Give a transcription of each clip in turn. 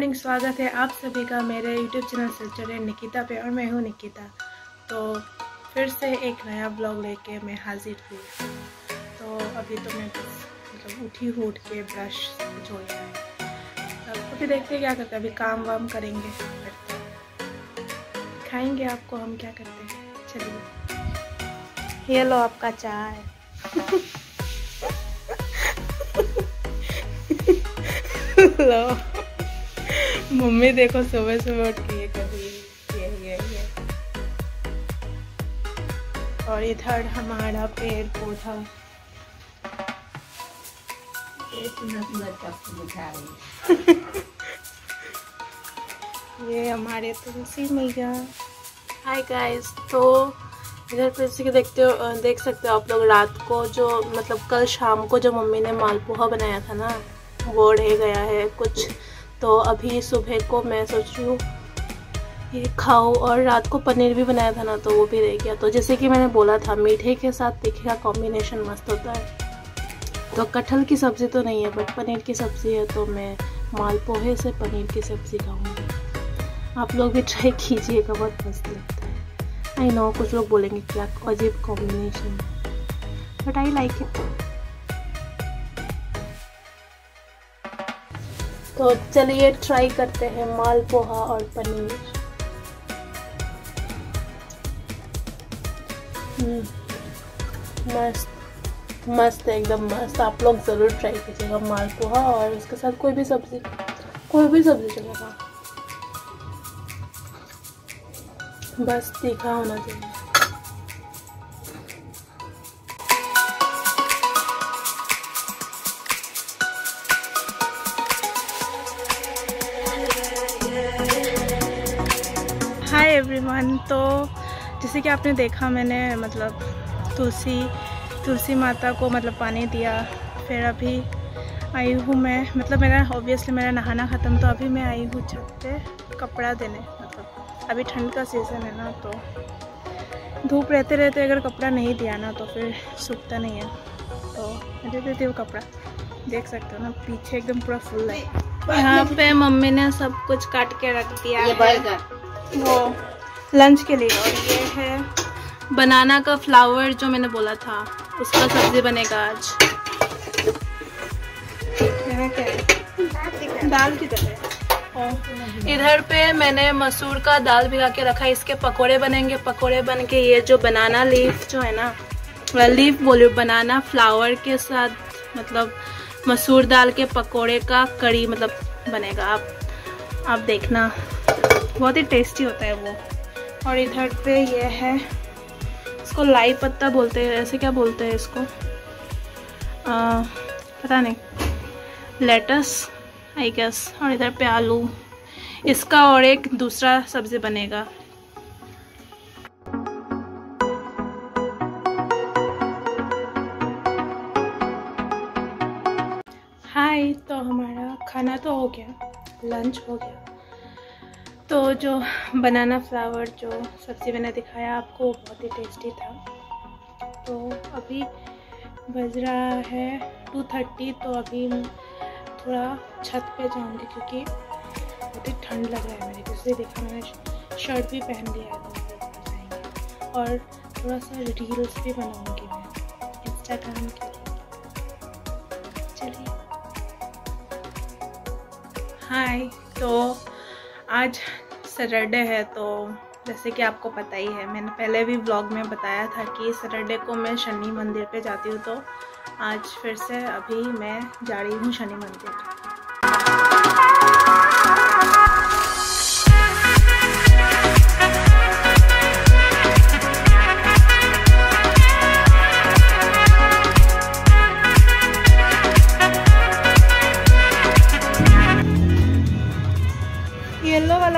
Morning स्वागत है आप सभी का मेरे यूट्यूब चैनल सिलचर निकिता पे और मैं हूँ निकिता। तो फिर से एक नया ब्लॉग लेके मैं हाजिर हुई। तो अभी तो मैं बस मतलब उठी हूँ, उठ के ब्रश धो लिया है। अब अभी देखते हैं क्या करते हैं, अभी काम वाम करेंगे। करते खाएँगे आपको हम क्या करते हैं? चलिए। ये लो आपका चाय। लो। मम्मी देखो सुबह सुबह उठ के ये कभी ये ये ये। और इधर हमारा पेड़ पौधा। ये हमारे तुलसी मैया। हाय गाइस तो इधर जैसे कि देखते हो देख सकते हो आप लोग रात को जो मतलब कल शाम को जो मम्मी ने मालपोहा बनाया था ना वो रह गया है कुछ तो अभी सुबह को मैं सोच रही हूँ ये खाओ और रात को पनीर भी बनाया था ना तो वो भी रह गया। तो जैसे कि मैंने बोला था, मीठे के साथ तीखे का कॉम्बिनेशन मस्त होता है। तो कटहल की सब्ज़ी तो नहीं है बट पनीर की सब्ज़ी है तो मैं मालपोहे से पनीर की सब्ज़ी खाऊँगी। आप लोग भी ट्राई कीजिएगा, बहुत मस्त लगता है। आई नो कुछ लोग बोलेंगे क्या अजीब कॉम्बिनेशन है। बट आई लाइक इट तो चलिए ट्राई करते हैं माल पोहा और पनीर। हम्म, मस्त मस्त एकदम मस्त। आप लोग ज़रूर ट्राई कीजिएगा माल पोहा और उसके साथ कोई भी सब्ज़ी कोई भी सब्ज़ी चलेगा बस तीखा होना चाहिए। हाय एवरीवन तो जैसे कि आपने देखा मैंने मतलब तुलसी तुलसी माता को मतलब पानी दिया। फिर अभी आई हूँ मैं। मतलब मेरा ऑब्वियसली मेरा नहाना ख़त्म तो अभी मैं आई हूँ छत पे कपड़ा देने। मतलब अभी ठंड का सीज़न है ना तो धूप रहते रहते अगर कपड़ा नहीं दिया ना तो फिर सूखता नहीं है। तो मैं दे देती हूँ कपड़ा। देख सकते हो ना पीछे एकदम पूरा फुल है। यहाँ पे मम्मी ने सब कुछ काट के रख दिया ये है। वो लंच के लिए। और ये है बनाना का फ्लावर जो मैंने बोला था। उसका सब्ज़ी बनेगा आज। क्या दाल की तरह। इधर पे मैंने मसूर का दाल भिगा के रखा है। इसके पकोड़े बनेंगे। पकोड़े बन के ये जो बनाना लीफ जो है ना लीफ बोलिए बनाना फ्लावर के साथ मतलब मसूर दाल के पकोड़े का कड़ी मतलब बनेगा। आप आप देखना। बहुत ही टेस्टी होता है वो। और इधर पे ये है इसको लाई पत्ता बोलते हैं ऐसे क्या बोलते हैं इसको? आ, पता नहीं। लेटस आई गेस और इधर पे आलू। इसका और एक दूसरा सब्ज़ी बनेगा। हाय तो हमारा खाना तो हो गया। लंच हो गया। तो जो बनाना फ्लावर जो सब्ज़ी मैंने दिखाया आपको बहुत ही टेस्टी था। तो अभी बज रहा है टू थर्टी तो अभी थोड़ा छत पे जाऊँगी क्योंकि बहुत ही ठंड लग रहा है मेरे को। इसलिए देखा मैंने शर्ट भी पहन लिया है तो और थोड़ा सा रील्स भी बनाऊँगी मैं इंस्टाग्राम के। लिए चलिए। हाय तो आज सैटरडे है तो जैसे कि आपको पता ही है, मैंने पहले भी ब्लॉग में बताया था कि सैटरडे को मैं शनि मंदिर पे जाती हूँ तो आज फिर से अभी मैं जा रही हूँ शनि मंदिर।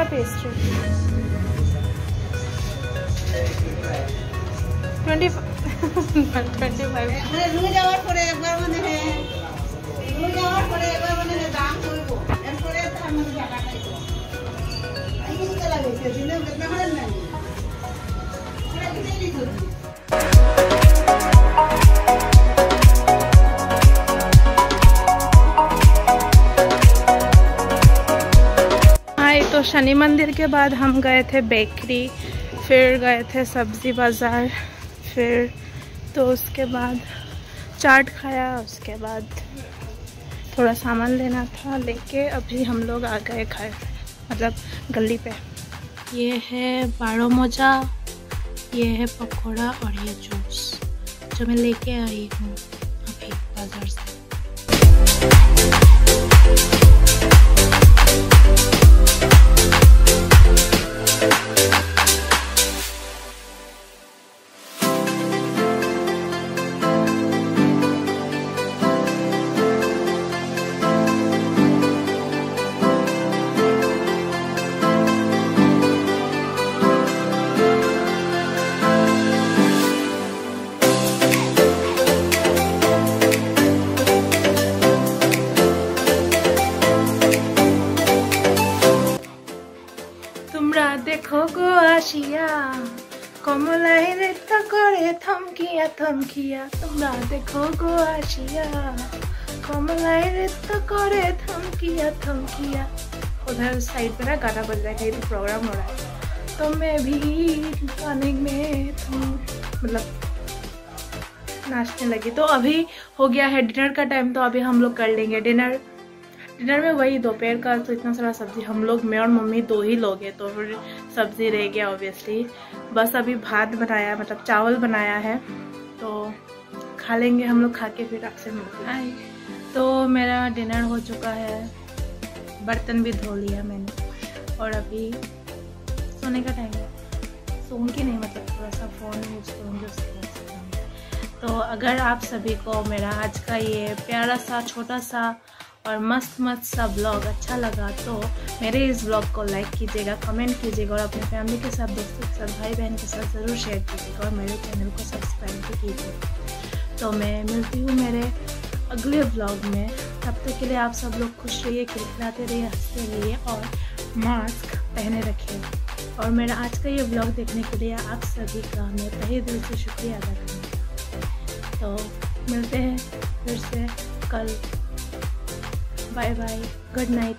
লেখা পেস্ট্রি। টোয়েন্টি টোয়েন্টি ফাইভ যাওয়ার পরে একবার মানে যাওয়ার পরে একবার মানে দাম করব এরপরে তার মানে টাকাটাই দিনে না शनि मंदिर के बाद हम गए थे बेकरी, फिर गए थे सब्ज़ी बाज़ार, फिर तो उसके बाद चाट खाया, उसके बाद थोड़ा सामान लेना था, लेके अभी हम लोग आ गए घर मतलब गली पे। ये है बारो मोजा, ये है पकौड़ा और ये जूस, जो मैं लेके आई हूँ अभी बाज़ार से। আসিয়া কমলাই নৃত্য করে থমকিয়া থমকিয়া তোমরা দেখো গো আসিয়া कमलाई नृत्य करे थमकिया थमकिया उधर साइड पे ना गाना बज रहा है कहीं तो प्रोग्राम हो रहा है तो मैं भी गाने में मतलब नाचने लगी तो अभी हो गया है डिनर का टाइम तो अभी हम लोग कर लेंगे डिनर डिनर में वही दोपहर का तो इतना सारा सब्ज़ी हम लोग, मैं और मम्मी दो ही लोग हैं तो फिर सब्ज़ी रह गया ऑब्वियसली बस अभी भात बनाया मतलब चावल बनाया है तो खा लेंगे हम लोग खा के फिर आपसे मिलते हैं। तो मेरा डिनर हो चुका है, बर्तन भी धो लिया मैंने, और अभी सोने का टाइम है। सोन के नहीं मतलब थोड़ा सा फ़ोन यूज़ करूँगी तो अगर आप सभी को मेरा आज का ये प्यारा सा, छोटा सा और मस्त मस्त सा ब्लॉग अच्छा लगा तो मेरे इस ब्लॉग को लाइक कीजिएगा कमेंट कीजिएगा और अपने फैमिली के साथ, दोस्तों के साथ भाई बहन के साथ ज़रूर शेयर कीजिएगा और मेरे चैनल को सब्सक्राइब भी कीजिएगा। तो मैं मिलती हूँ मेरे अगले ब्लॉग में। तब तक के लिए आप सब लोग खुश रहिए खिलाते रहिए, हँसते रहिए और मास्क पहने रखिए। और मेरा आज का ये ब्लॉग देखने के लिए आप सभी का मैं तहे दिल से शुक्रिया अदा करूँगी तो मिलते हैं फिर से कल। Bye bye. Good night.